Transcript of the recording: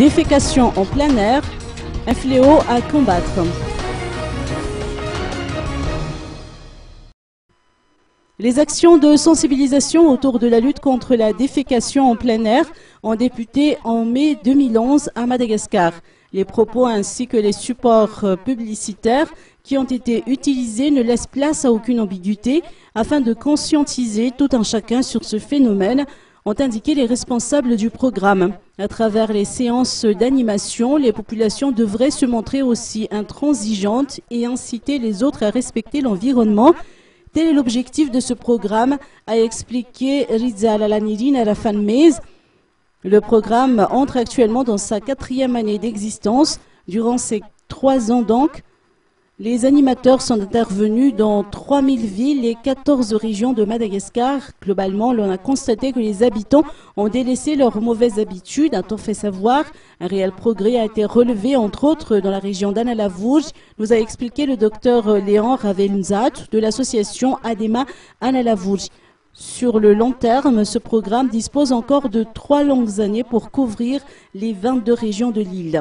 Défécation en plein air, un fléau à combattre. Les actions de sensibilisation autour de la lutte contre la défécation en plein air ont débuté en mai 2011 à Madagascar. Les propos ainsi que les supports publicitaires qui ont été utilisés ne laissent place à aucune ambiguïté afin de conscientiser tout un chacun sur ce phénomène ont indiqué les responsables du programme. À travers les séances d'animation, les populations devraient se montrer aussi intransigeantes et inciter les autres à respecter l'environnement. Tel est l'objectif de ce programme, a expliqué Rizal Alanirin Arafan Mez. Le programme entre actuellement dans sa quatrième année d'existence. Durant ces trois ans donc, les animateurs sont intervenus dans 3000 villes et 14 régions de Madagascar. Globalement, l'on a constaté que les habitants ont délaissé leurs mauvaises habitudes, a-t-on fait savoir. Un réel progrès a été relevé, entre autres, dans la région d'Analavouj, nous a expliqué le docteur Léon Ravelnzat de l'association Adema Analavouj. Sur le long terme, ce programme dispose encore de trois longues années pour couvrir les 22 régions de l'île.